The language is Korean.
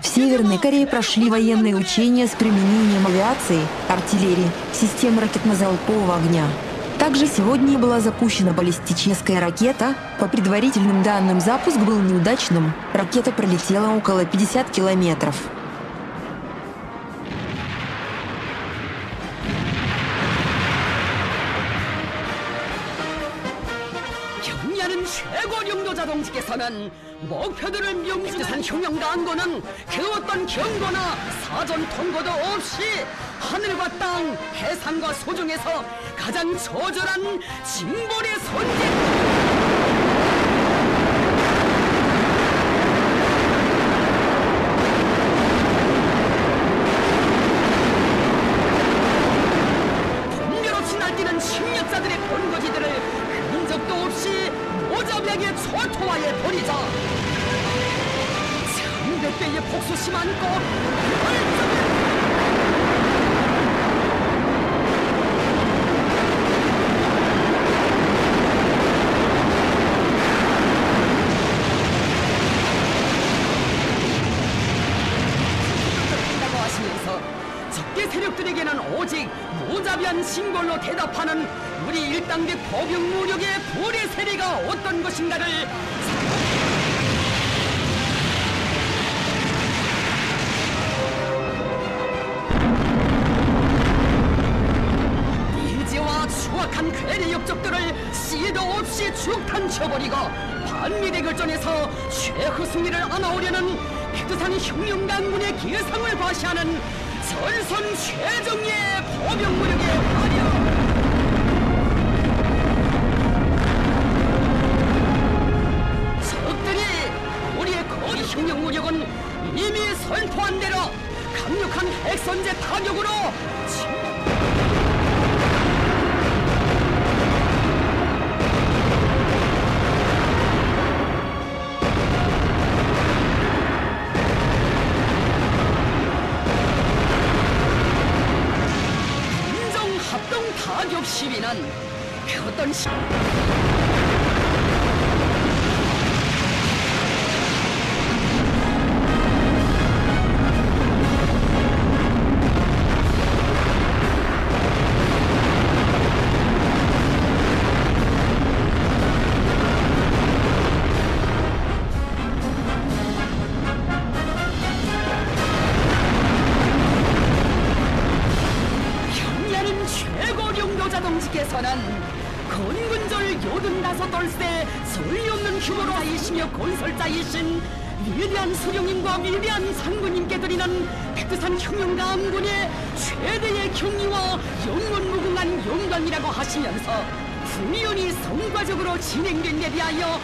В Северной Корее прошли военные учения с применением авиации, артиллерии, систем ракетно-залпового огня. Также сегодня была запущена баллистическая ракета. По предварительным данным, запуск был неудачным. Ракета пролетела около 50 километров. 최고령도 자동직에서는 목표들을 명주산 흉영당고는 그 어떤 경고나 사전 통고도 없이 하늘과 땅, 해상과 소중에서 가장 처절한 징벌의 선제 모자비하게 초토화해 버리자. 천백 배의 복수심 안고 혈전을 한다고 하시면서 적대 세력들에게는 오직 모자비한 신골로 대답하는 우리 일당백 보병 무력의 불의 세례가 어떤 것인가를 이제와 추악한 괴뢰 역적들을 씨도 없이 죽탄쳐버리고 반미대 결전에서 최후 승리를 안아오려는 백두산 혁명강군의 기상을 과시하는 전선 최정예 보병무력의 화력 적들이 우리의 거리 혁명 무력은 이미 선포한 대로 강력한 핵선제 타격으로 시위는 그 어떤 시... 자동직에서는 건군절 다섯 돌세 소리 없는 규모로이시며 건설자이신 위대한 수령님과 위대한 상군님께 드리는 백두산 혁명가암군의 최대의 경리와 영원 무궁한 영광이라고 하시면서 훈련이 성과적으로 진행된 데 대하여